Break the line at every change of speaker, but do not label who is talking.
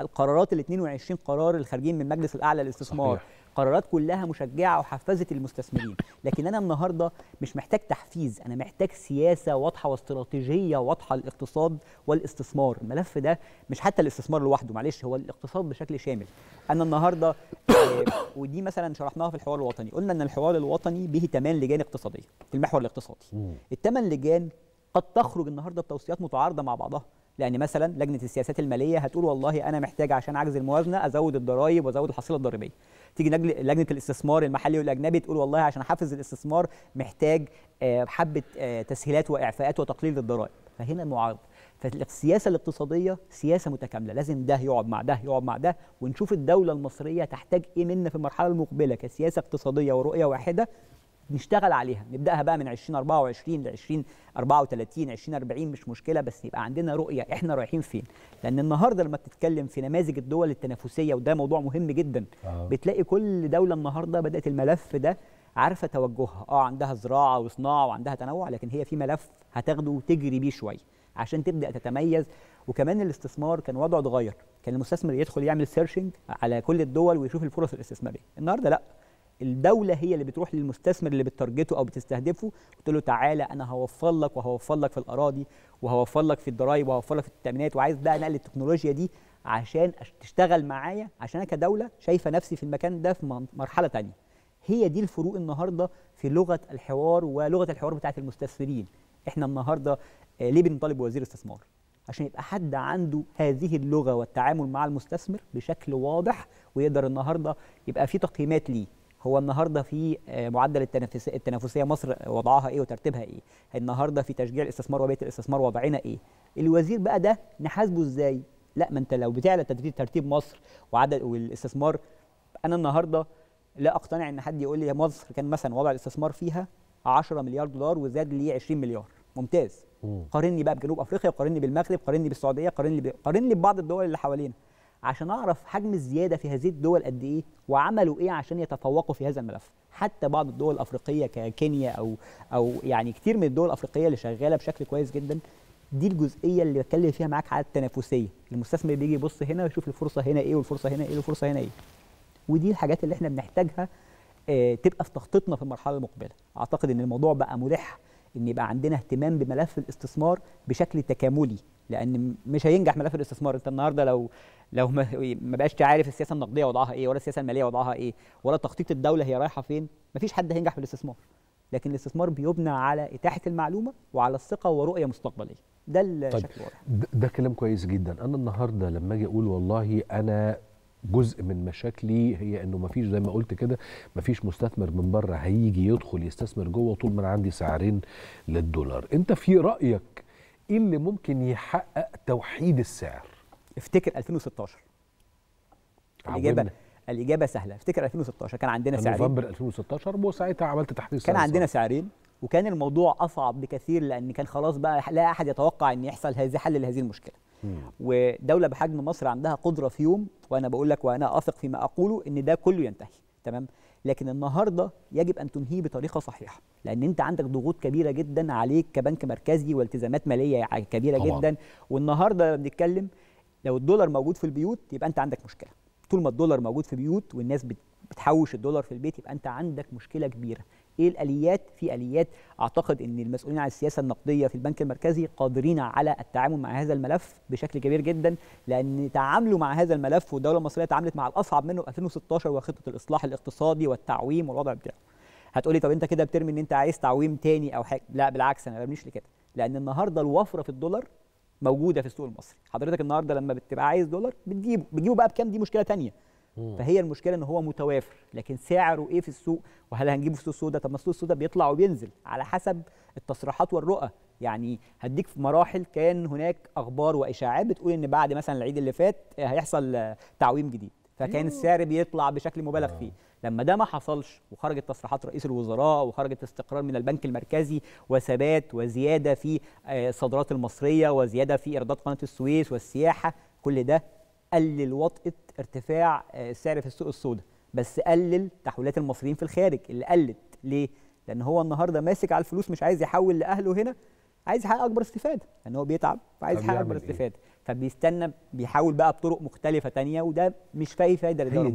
القرارات ال 22 قرار الخارجين من المجلس الأعلى للاستثمار
صحيح.
قرارات كلها مشجعة وحفزت المستثمرين. لكن أنا النهارده مش محتاج تحفيز أنا محتاج سياسة واضحة واستراتيجية واضحة للاقتصاد والاستثمار. الملف ده مش حتى الاستثمار لوحده معلش هو الاقتصاد بشكل شامل. أنا النهارده آه، ودي مثلا شرحناها في الحوار الوطني. قلنا إن الحوار الوطني به ثمان لجان اقتصادية في المحور الاقتصادي. الثمان لجان قد تخرج النهارده بتوصيات متعارضة مع بعضها. لأن مثلا لجنة السياسات المالية هتقول والله أنا محتاج عشان اعجز الموازنة أزود الضرائب وأزود الحصيلة الضريبية. تيجي لجنة الاستثمار المحلي والأجنبي تقول والله عشان أحفز الاستثمار محتاج آه، حبة آه، تسهيلات وإعفاءات وتقليل للضرائب فهنا معارضه فالسياسة الاقتصادية سياسة متكاملة. لازم ده يقعد مع ده يقعد مع ده. ونشوف الدولة المصرية تحتاج إيه منا في المرحلة المقبلة كسياسة اقتصادية ورؤية واحدة. نشتغل عليها. نبدأها بقى من 2024 ل 2034 2040 مش مشكلة بس يبقى عندنا رؤية إحنا رايحين فين. لأن النهارده لما بتتكلم في نماذج الدول التنافسية وده موضوع مهم جدا
آه.
بتلاقي كل دولة النهارده بدأت الملف ده عارفة توجهها. آه عندها زراعة وصناعة وعندها تنوع لكن هي في ملف هتاخده وتجري بيه شوية عشان تبدأ تتميز. وكمان الاستثمار كان وضعه اتغير. كان المستثمر يدخل يعمل سيرشنج على كل الدول ويشوف الفرص الاستثمارية. النهارده لأ. الدولة هي اللي بتروح للمستثمر اللي بتارجته أو بتستهدفه. وتقول له تعالى أنا هوفر لك وهوفر لك في الأراضي وهوفر لك في الضرايب وهوفر لك في التأمينات وعايز بقى نقل التكنولوجيا دي عشان تشتغل معايا عشان أنا كدولة شايفة نفسي في المكان ده في مرحلة تانية. هي دي الفروق النهارده في لغة الحوار ولغة الحوار بتاعت المستثمرين. إحنا النهارده آه، ليه بنطالب بوزير استثمار؟ عشان يبقى حد عنده هذه اللغة والتعامل مع المستثمر بشكل واضح ويقدر النهارده يبقى في تقييمات ليه. هو النهارده في آه، معدل التنافسيه التنافسية مصر وضعها إيه وترتيبها إيه؟ النهارده في تشجيع الاستثمار وبيئه الاستثمار وضعنا إيه؟ الوزير بقى ده نحاسبه إزاي؟ لا ما أنت لو بتعلى ترتيب ترتيب مصر وعدد والاستثمار أنا النهارده لا أقتنع إن حد يقول لي مصر كان مثلا وضع الاستثمار فيها 10 مليار دولار وزاد لي 20 مليار. ممتاز.
مم.
قارني بقى بجنوب أفريقيا قارني بالمغرب قارني بالسعودية قارني ب... قارني ببعض الدول اللي حوالينا. عشان أعرف حجم الزيادة في هذه الدول قد إيه وعملوا إيه عشان يتفوقوا في هذا الملف. حتى بعض الدول الأفريقية ككينيا أو أو يعني كتير من الدول الأفريقية اللي شغالة بشكل كويس جدا دي الجزئية اللي بتكلم فيها معاك على التنافسية. المستثمر بيجي يبص هنا ويشوف الفرصة هنا إيه والفرصة هنا إيه والفرصة هنا إيه. ودي الحاجات اللي إحنا بنحتاجها آه، تبقى في تخطيطنا في المرحلة المقبلة. أعتقد إن الموضوع بقى ملح إن يبقى عندنا اهتمام بملف الاستثمار بشكل تكاملي لأن مش هينجح ملف الاستثمار. أنت النهارده لو لو ما ما بقاش عارف السياسة النقدية وضعها إيه ولا السياسة المالية وضعها إيه ولا تخطيط الدولة هي رايحة فين مفيش حد هينجح في الاستثمار. لكن الاستثمار بيبنى على إتاحة المعلومة وعلى الثقة ورؤية مستقبلية. ده الشكل الواضح
ده, ده كلام كويس جدا. أنا النهارده لما أجي أقول والله أنا جزء من مشاكلي هي إنه مفيش زي ما قلت كده مفيش مستثمر من بره هيجي يدخل يستثمر جوه طول ما أنا عندي سعرين للدولار. أنت في رأيك إيه اللي ممكن يحقق توحيد السعر؟
افتكر 2016 الاجابه
عودنا.
الإجابة سهلة. افتكر 2016 كان عندنا سعرين.
نوفمبر 2016 وساعتها عملت تحديث
كان عندنا. سعرين وكان الموضوع أصعب بكثير لأن كان خلاص بقى لا أحد يتوقع إن يحصل هذه حل لهذه المشكلة.
مم.
ودولة بحجم مصر عندها قدرة في يوم وأنا بقول لك وأنا أثق فيما أقوله إن ده كله ينتهي. تمام؟ لكن النهارده يجب أن تنهيه بطريقة صحيحة. لأن أنت عندك ضغوط كبيرة جدا عليك كبنك مركزي والتزامات مالية كبيرة
طبعاً.
جدا. والنهاردة بنتكلم لو الدولار موجود في البيوت يبقى انت عندك مشكلة. طول ما الدولار موجود في بيوت والناس بت- بتحوش الدولار في البيت يبقى انت عندك مشكلة كبيرة. إيه الآليات؟ في آليات اعتقد ان المسؤولين عن السياسة النقدية في البنك المركزي قادرين على التعامل مع هذا الملف بشكل كبير جدا لأن تعاملوا مع هذا الملف والدولة المصرية تعاملت مع الأصعب منه في 2016 وخطة الإصلاح الاقتصادي والتعويم والوضع بتاعه. هتقولي طب انت كده بترمي ان انت عايز تعويم تاني أو حاجة؟ لا بالعكس أنا ما برميش لكده. لأن النهارده الوفرة في الدولار موجودة في السوق المصري. حضرتك النهارده لما بتبقى عايز دولار بتجيبه بتجيبه بقى بكام؟ دي مشكلة تانية. فهي المشكلة إن هو متوافر لكن سعره إيه في السوق؟ وهل هنجيبه في السوق السوداء طب ما السوق السوداء بيطلع وبينزل على حسب التصريحات والرؤى. يعني هديك في مراحل كان هناك أخبار وإشاعات بتقول إن بعد مثلا العيد اللي فات آه، هيحصل آه، تعويم جديد. فكان السعر بيطلع بشكل مبالغ فيه. لما ده ما حصلش وخرجت تصريحات رئيس الوزراء وخرجت استقرار من البنك المركزي وثبات وزيادة في آه، الصادرات المصرية وزيادة في إيرادات قناة السويس والسياحة كل ده قلل وطأة ارتفاع آه، السعر في السوق السوداء بس قلل تحويلات المصريين في الخارج اللي قلت. ليه؟ لأن هو النهارده ماسك على الفلوس مش عايز يحول لأهله هنا عايز يحقق أكبر استفادة. لأن هو بيتعب فعايز
طب
يحقق أكبر
يعمل إيه؟
فبيستنى بيحاول بقى بطرق مختلفة تانية وده مش فاي فايده للدوله
دي.